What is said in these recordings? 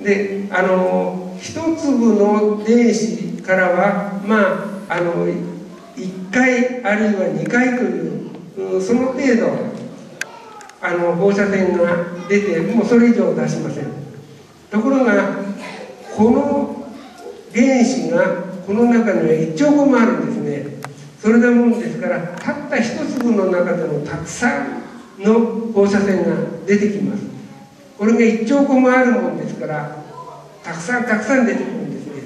であの一粒の電子からはまああの1回あるいは2回というその程度あの放射線が出てもうそれ以上出しません。ところがこの原子がこの中には1兆個もあるんですね。それなもんですからたった一粒の中でもたくさんの放射線が出てきます。これが1兆個もあるもんですからたくさんたくさん出てくるんですね。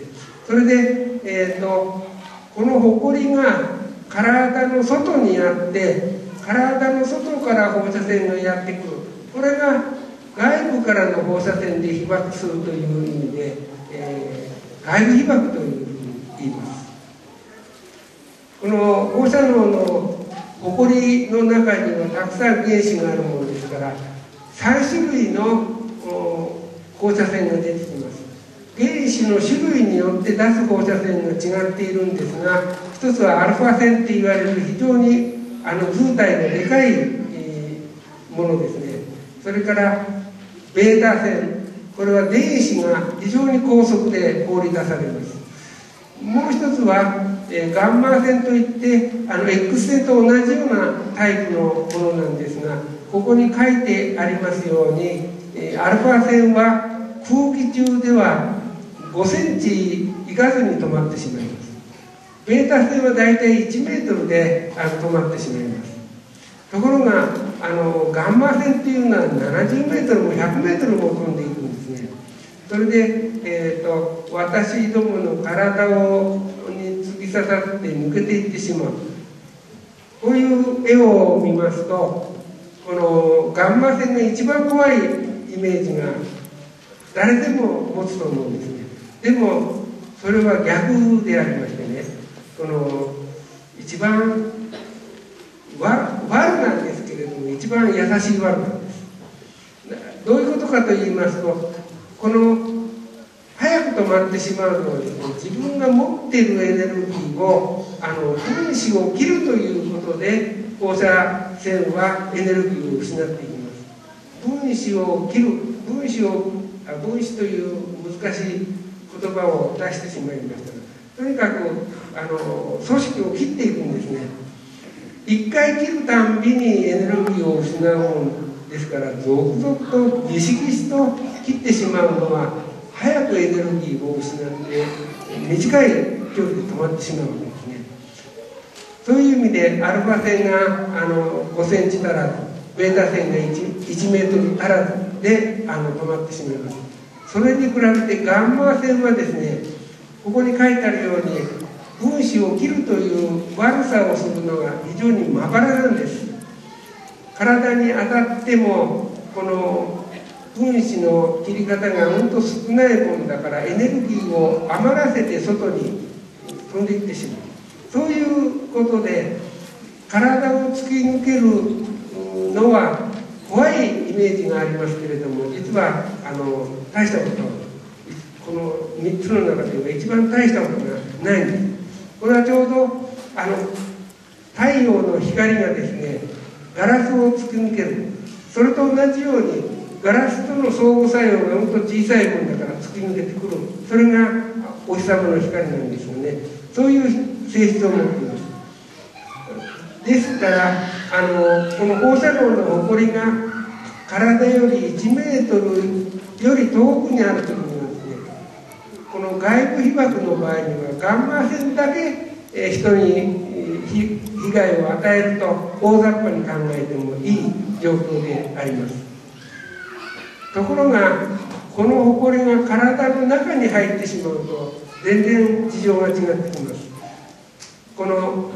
それで、えーと、この埃が体の外にあって体の外から放射線がやってくる。これが外部からの放射線で被爆するという意味で、えー、外部被爆というふうに言います。この放射能の埃の中にはたくさん原子があるものですから3種類の放射線が出てきます。原子の種類によって出す放射線が違っているんですが一つはアルファ線って言われる非常にあの図体のでかい、ものですね。それからベータ線これは電子が非常に高速で放り出されます。もう一つは、ガンマ線といってあの X 線と同じようなタイプのものなんですがここに書いてありますように、え、アルファ線は空気中では5センチいかずに止まってしまいます。ベータ線はだいたい1メートルで止まってしまいます。ところがあのガンマ線っていうのは70メートルも100メートルも飛んでいくんですね。それで、えーと、私どもの体をに突き刺さって抜けていってしまう。こういう絵を見ますとこのガンマ線が一番怖いイメージが誰でも持つと思うんですね。でもそれは逆でありましてね。この一番悪なんですけれども一番優しい悪なんです。どういうことかと言いますとこの止まってしまうのはでね自分が持っているエネルギーをあの分子を切るということで放射線はエネルギーを失っていきます。分子を切る分子を分子という難しい言葉を出してしまいました。とにかくあの組織を切っていくんですね。一回切るたんびにエネルギーを失うものですから続々と自識しと切ってしまうのは早くエネルギーを失って短い距離で止まってしまうんですね。そういう意味でアルファ線があの5センチ足らずベータ線が 1, 1メートル足らずであの止まってしまいます。それに比べてガンマ線はですねここに書いてあるように分子を切るという悪さをするのが非常にまばらなんです。体に当たってもこの分子の切り方がうんと少ないもんだからエネルギーを余らせて外に飛んでいってしまう。そういうことで体を突き抜けるのは怖いイメージがありますけれども実はあの大したことこの3つの中では一番大したことがないんです。これはちょうどあの太陽の光がですねガラスを突き抜ける。それと同じようにガラスとの相互作用がうんと小さいもんだから突き抜けてくる。それがお日様の光なんですよね。そういう性質を持っています。ですからあのこの放射能の埃が体より1メートルより遠くにある時にはですね。この外部被曝の場合にはガンマ線だけ、え人に被害を与えると大雑把に考えてもいい状況であります。ところがこの埃が体の中に入ってしまうと全然事情が違ってきます。この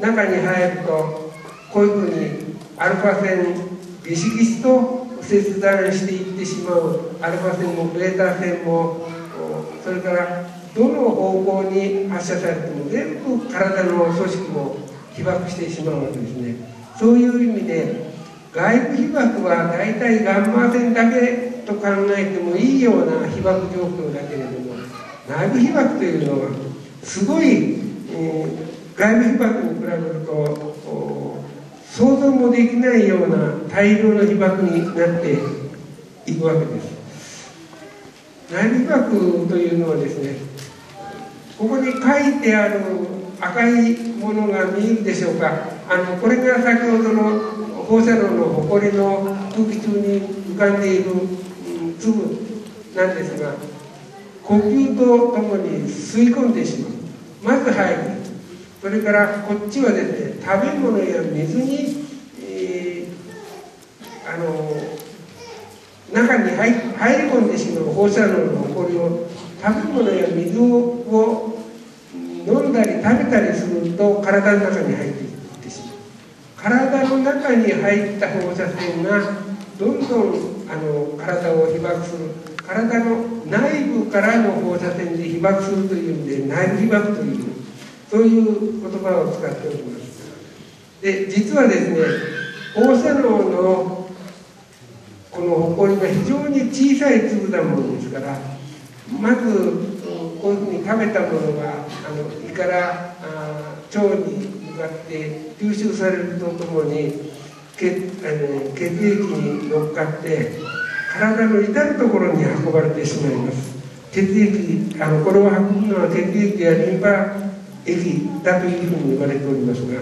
中に入るとこういうふうにアルファ線ビシギシと切断していってしまうアルファ線もベータ線もそれからどの方向に発射されても全部体の組織も被爆してしまうわけですね。そういう意味で外部被爆は大体ガンマ線だけと考えてもいいような被爆状況だけれども内部被爆というのはすごい、えー、外部被爆に比べると想像もできないような大量の被爆になっていくわけです。内部被曝というのはですねここに書いてある赤いものが見えるでしょうか。あのこれが先ほどの放射能の埃の空気中に浮かんでいる、うん、粒なんですが呼吸とともに吸い込んでしまうまず入るそれからこっちはですね食べ物や水に、えー、あの中に入入り込んでしまう放射能の残りを食べ物や水を飲んだり食べたりすると体の中に入っていってしまう体の中に入った放射線がどんどんあの体を被爆する体の内部からの放射線で被爆するという意味で内部被爆というそういう言葉を使っております。で実はですね放射能のこの埃が非常に小さい粒なものですからまずこういうふうに食べたものがあの胃からあ腸に向かって吸収されるとともに血あの血液に乗っかって体の至る所に運ばれてしまいます。血液あのこれを運ぶのは血液やリンパ液だというふうに言われておりますが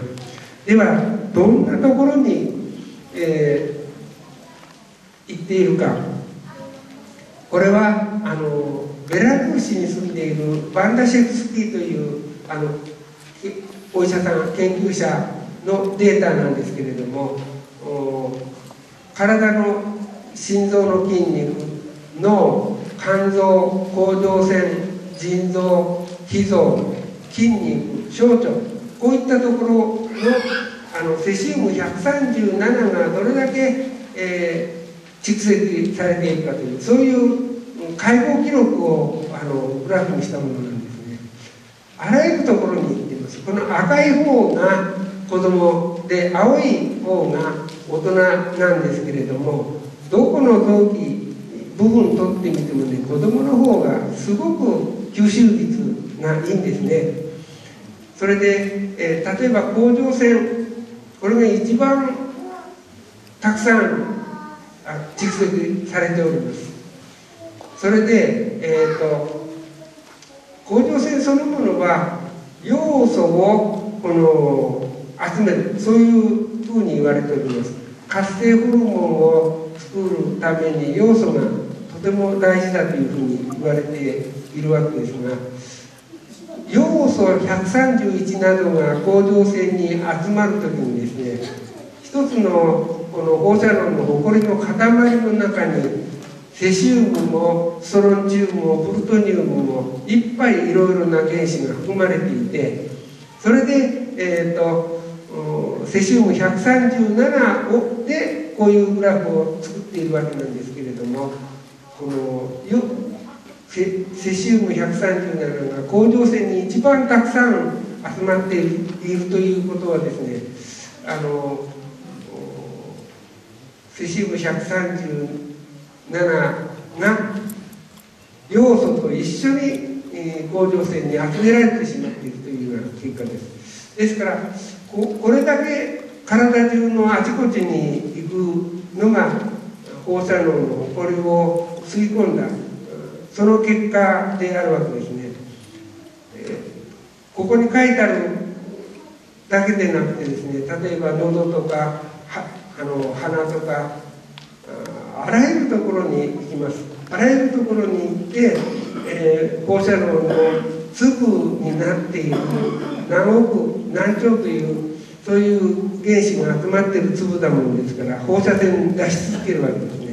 ではどんなところに、えー、行っているか。これはあのベラルーシに住んでいるバンダシェフスキーというあのお医者さん研究者のデータなんですけれども体の心臓の筋肉脳肝臓甲状腺腎臓脾臓筋肉小腸こういったところのあのセシウム137がどれだけ、えー、蓄積されているかというそういう解剖記録をあのグラフにしたものなんですね。あらゆるところにます。この赤い方が子供で青い方が大人なんですけれどもどこの臓器部分取ってみてもね子供の方がすごく吸収率がいいんですね。それで、えー、例えば甲状腺これが一番たくさん蓄積されております。それで、えーと、甲状腺そのものは要素をこの集めるそういうふうに言われております。活性ホルモンを作るために要素がとても大事だというふうに言われているわけですが要素131などが甲状腺に集まる時にですね一つのこの放射能の埃の塊の中にセシウムもストロンチウムもプルトニウムもいっぱいいろいろな原子が含まれていてそれで、えーと、セシウム137をでこういうグラフを作っているわけなんですけれどもこのよセセシウム137が甲状腺に一番たくさん集まっているということはですねあのセシウム137 7が要素と一緒に、えー、甲状腺に集められてしまっているというような結果です。ですからここれだけ体中のあちこちに行くのが放射能の埃を吸い込んだその結果であるわけですね、えー、ここに書いてあるだけでなくてですね例えば喉とかあの鼻とかあらゆるところに行きます。あらゆるところに行って、えー、放射能の粒になっている。何億何兆というそういう原子が集まっている粒だものですから放射線出し続けるわけです